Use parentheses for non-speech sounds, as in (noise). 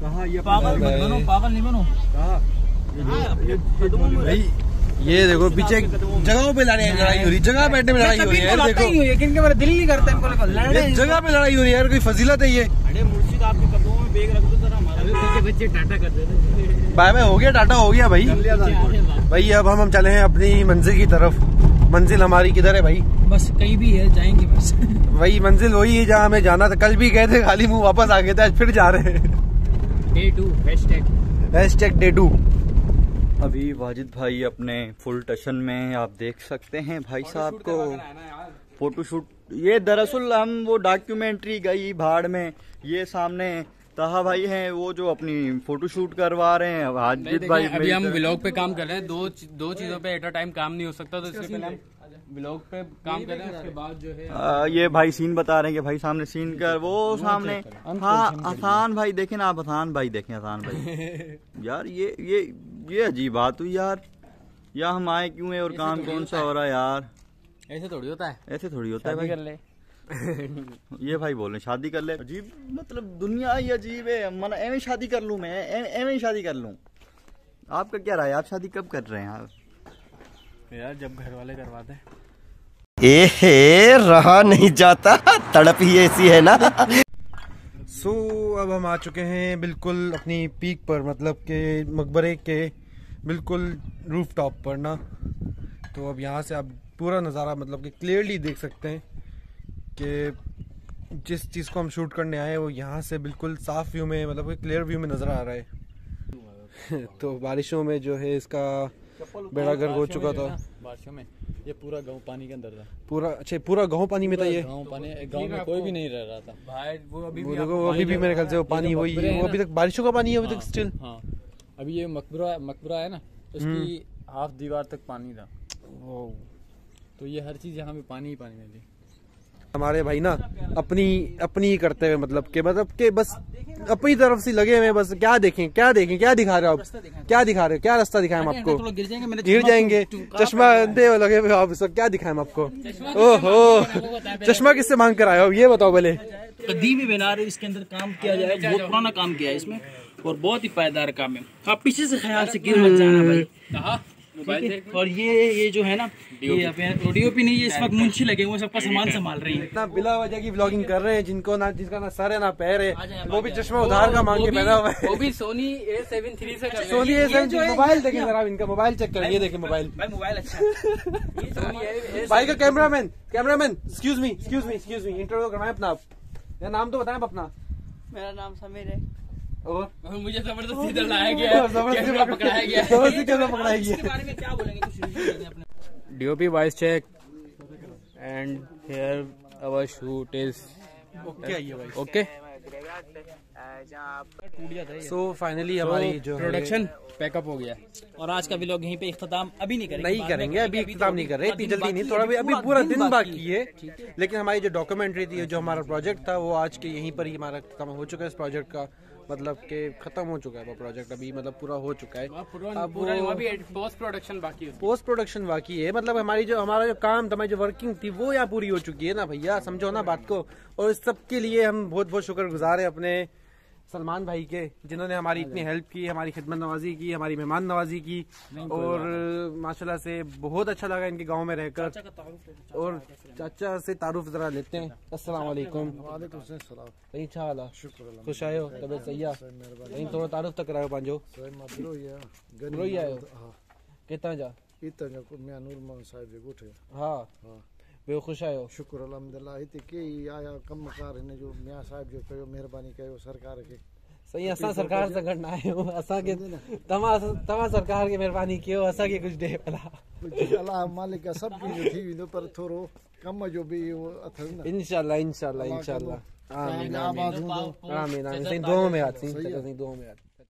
कहाँ ये पागल मत बनो पागल नहीं बनो। कहाँ? भाई ये देखो पीछे जगहों पे लड़ाई लड़ाई हो रही जगह बैठने में लड़ाई हो रही है यार देखो। क्योंकि मेरा दिल नहीं करता इनको जगह पे लड़ाई हो रही है यार कोई फजीलत है ये? अरे मुर्शिद आपके कदमों में बेग रख दो जरा हमारा बच्चे टाटा कर देते बाय बाय हो गया टाटा हो गया भाई। भाई अब हम हम चले हैं अपनी मंजिल की तरफ़। मंजिल हमारी किधर है भाई? बस कहीं भी है जाएँगे बस। वही मंजिल वही है जहाँ हमें जाना था। कल भी गए थे खाली मुँह वापस आ गए थे आज फिर जा रहे हैं। Day two hashtag hashtag day two अभी वाजिद भाई अपने फुल टशन में आप देख सकते हैं भाई साहब को। फोटोशूट ये दरअसल हम वो डॉक्यूमेंट्री गई भाड़ में। ये सामने ताहा भाई हैं वो जो अपनी फोटोशूट करवा रहे हैं वाजिद भाई अभी हम व्लॉग पे काम कर रहे हैं दो दो चीज़ों पे एट अ टाइम काम नहीं हो सकता तो इसके पहले हम व्लॉग पे काम कर रहे हैं उसके बाद जो है आ, ये भाई सीन बता रहे हैं कि भाई सामने सीन कर वो सामने हाँ आसान भाई देखें ना आप आसान भाई देखें आसान भाई। (laughs) यार ये ये ये अजीब बात हुई यार। या हम आए क्यों है और काम कौन सा हो। रहा है यार? ऐसे थोड़ी होता है। ऐसे थोड़ी होता है भाई। कर ले। ये भाई बोल रहे शादी कर ले। अजीब मतलब दुनिया ही अजीब है। मन एवं शादी कर लूँ मैं एवं ही शादी कर लूँ। आपका क्या राय है? आप शादी कब कर रहे हैं आप? यार जब घर वाले करवाते हैं। ए रहा नहीं जाता। तड़प ही ऐसी है ना। सो so, अब हम आ चुके हैं बिल्कुल अपनी पीक पर मतलब के मकबरे के बिल्कुल रूफ टॉप पर ना। तो अब यहाँ से आप पूरा नज़ारा मतलब कि क्लियरली देख सकते हैं। कि जिस चीज़ को हम शूट करने आए हैं वो यहाँ से बिल्कुल साफ़ व्यू में मतलब क्लियर व्यू में नज़र आ रहा है। (laughs) तो बारिशों में जो है इसका बेड़ा गर्क हो चुका था। बारिशों में? ये पूरा गाँव पानी के अंदर था। पूरा अच्छा पूरा गाँव पानी में था ये? गाँव पानी गाँव में कोई भी नहीं रह रहा था। भाई वो अभी वो देखो वो अभी भी मेरे ख्याल से वो पानी वही वो अभी तक बारिशों का पानी है अभी तक स्टिल हाँ। अभी ये मकबरा मकबरा है ना उसकी हाफ़ दीवार तक पानी था। तो ये हर चीज़ यहाँ पे पानी ही पानी में थी। हमारे भाई ना अपनी अपनी ही करते हुए मतलब के मतलब के बस अपनी तरफ़ से लगे हुए बस क्या देखें क्या देखें क्या दिखा रहे हो आप? क्या दिखा रहे हो? क्या रास्ता दिखाएँ हम आपको? गिर जाएँगे चश्मा अंधे हो लगे हुए आप इसको क्या दिखाएँ हम आपको? ओहो चश्मा किससे मांग कर आए हो? ये बताओ भले कदीमी मीनार है इसके अंदर काम किया जाए बहुत पुराना काम किया है इसमें और बहुत ही पायदार काम है। आप पीछे से ख्याल से गिर मत जाना भाई। ठीक है? और ये ये जो है ना ये डीओपी नहीं ये इस वक्त मुंशी लगे हुए सबका सामान संभाल रहे हैं। इतना बिला वजह की ब्लॉगिंग कर रहे हैं जिनको ना जिसका ना सर है ना पैर है वो भी चश्मा उधार का मांग के पैदा हुआ है। वो भी सोनी ए सेवन थ्री से सोनी ए सेवन मोबाइल देखे जरा इनका मोबाइल चेक करें ये देखें मोबाइल मोबाइल अच्छा। (laughs) है। भाई का cameraman cameraman excuse me excuse me excuse me interview करवाएँ अपना आप। या नाम तो बताए आप अपना। मेरा नाम समीर है। और? मुझे ज़बरदस्ती इधर लाया गया है। ज़बरदस्ती पकड़ाया गया ज़बरदस्ती कैमरा पकड़ाई गई इसके बारे में क्या बोलेंगे? कुछ review देंगे अपने। DOP voice check and here our shoot is okay okay so finally हमारी जो प्रोडक्शन पैकअप हो गया। और आज का व्लॉग यहीं पे इख्तिताम अभी नहीं करेंगे नहीं करेंगे अभी करेंगे, इख्तिताम नहीं कर रहे इतनी जल्दी नहीं थोड़ा भी अभी पूरा दिन बाकी है। लेकिन हमारी जो डॉक्यूमेंट्री थी जो हमारा प्रोजेक्ट था वो आज के यहीं पर ही हमारा खत्म हो चुका है इस प्रोजेक्ट का। मतलब के खत्म हो चुका है वो प्रोजेक्ट अभी मतलब पूरा हो चुका है। अब पूरा वो- अभी पोस्ट प्रोडक्शन बाकी है पोस्ट प्रोडक्शन बाकी है। मतलब हमारी जो हमारा जो काम था हमारी जो वर्किंग थी वो यहाँ पूरी हो चुकी है ना भैया? समझो ना बात को। और इस सब के लिए हम बहुत बहुत शुक्रगुजार हैं अपने सलमान भाई के जिन्होंने हमारी इतनी हेल्प की हमारी खिदमत नवाजी की हमारी मेहमान नवाजी की और माशाल्लाह से बहुत अच्छा लगा इनके गाँव में रहकर। और चाचा से तारुफ जरा लेते हैं। अस्सलाम। वालेकुम कहीं अच्छा वाला खुश आयो हो? तबियत सही है? कहीं थोड़ा तारुफ तक करायो पांजो। रोई आयो कितना जा? इतना को मैं नूर मोहम्मद साहब जे गुठे हाँ। ॿियो ख़ुशि आहियो शुक्र अल्हम्दुलिल्लाह। हिते के ई आया कमकार हिन जो मियाँ साहिब जो कयो महिरबानी कयो सरकार खे। सही असां सरकार सां गॾु न आहियूं। असांखे तव्हां तव्हां सरकार खे महिरबानी कयो असांखे कुझु ॾे भला। अलाह मालिक आहे सभु कंहिंजो थी वेंदो पर थोरो कम जो बि उहो अथव न। इंशाल्लाह इंशाल्लाह इंशाल्लाह आमीन आमीन। आमीन आमीन। साईं दुआ में यादि साईं साईं दुआ में यादि।